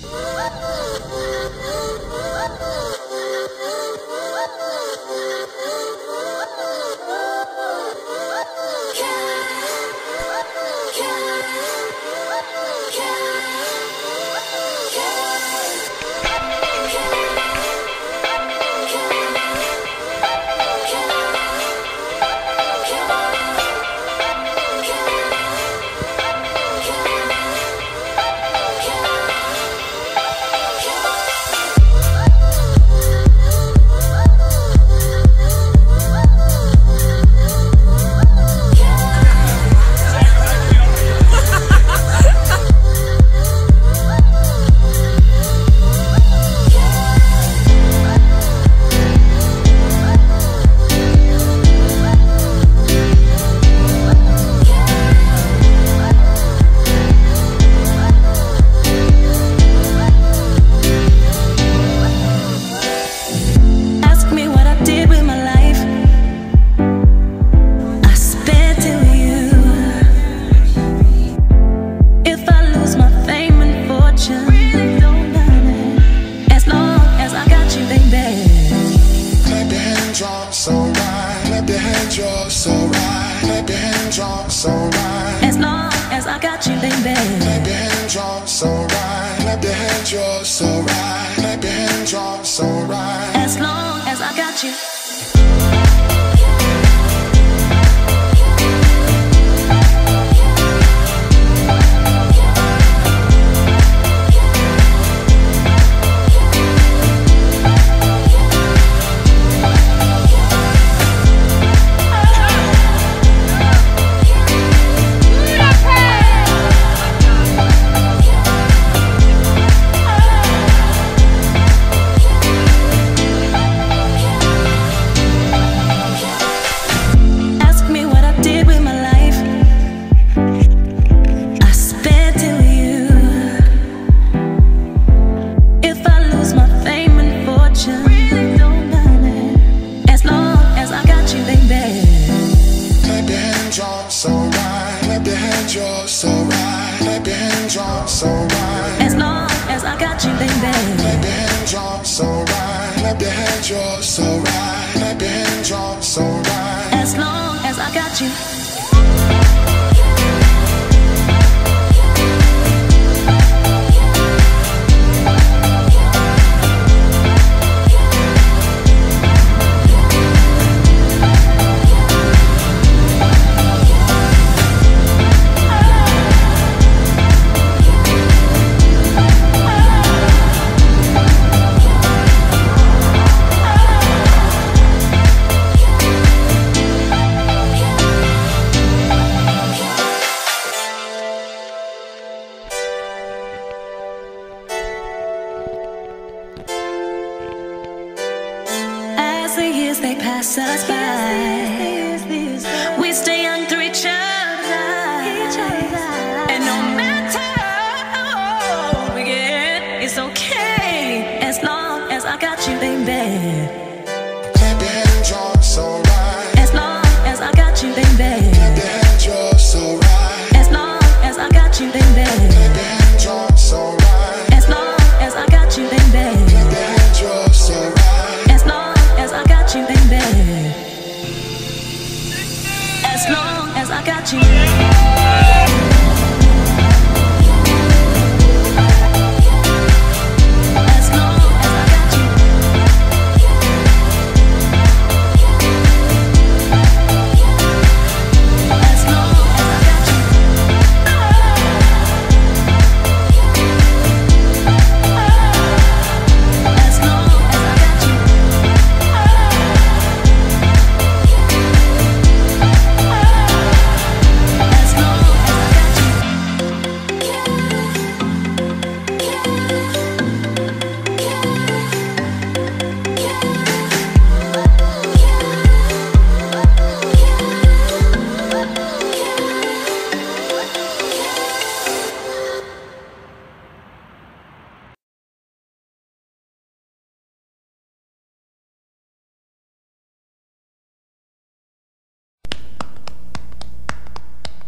Oh! hands, you're so right. Clap your hands, you're so right. As long as I got you, baby. Clap your hands, you're so right. Clap your hands, you're so right. Clap your hands, you're so right. As long as I got you. So right. As long as I got you, baby. Clap your hands, you're so right. Clap your hands, you're so right. Clap your hands, you're so right. As long as I got you. Us by, we stay young through each other's eyes. And no matter how old we get, it's okay as long as I got you, baby. As long as I got you.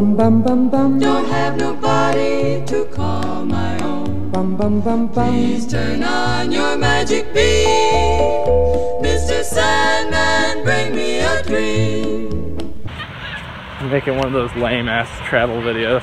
Bum bum bum bum Don't have nobody to call my own. bum bum bum bum Please turn on your magic beam. Mr. Sandman, bring me a dream. I'm making one of those lame ass travel videos.